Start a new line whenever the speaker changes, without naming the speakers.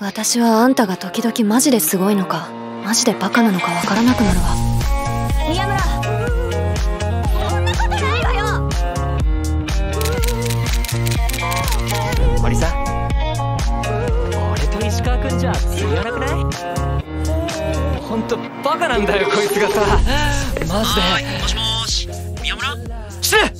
私はあんたが時々マジですごいのかマジでバカなのかわからなくなるわ。
宮村そんなことないわよ。
森さん俺と石川君じゃ釣り合わなくない？本当バカなんだよこいつがさ。マジで。
もしもし。宮村？
失礼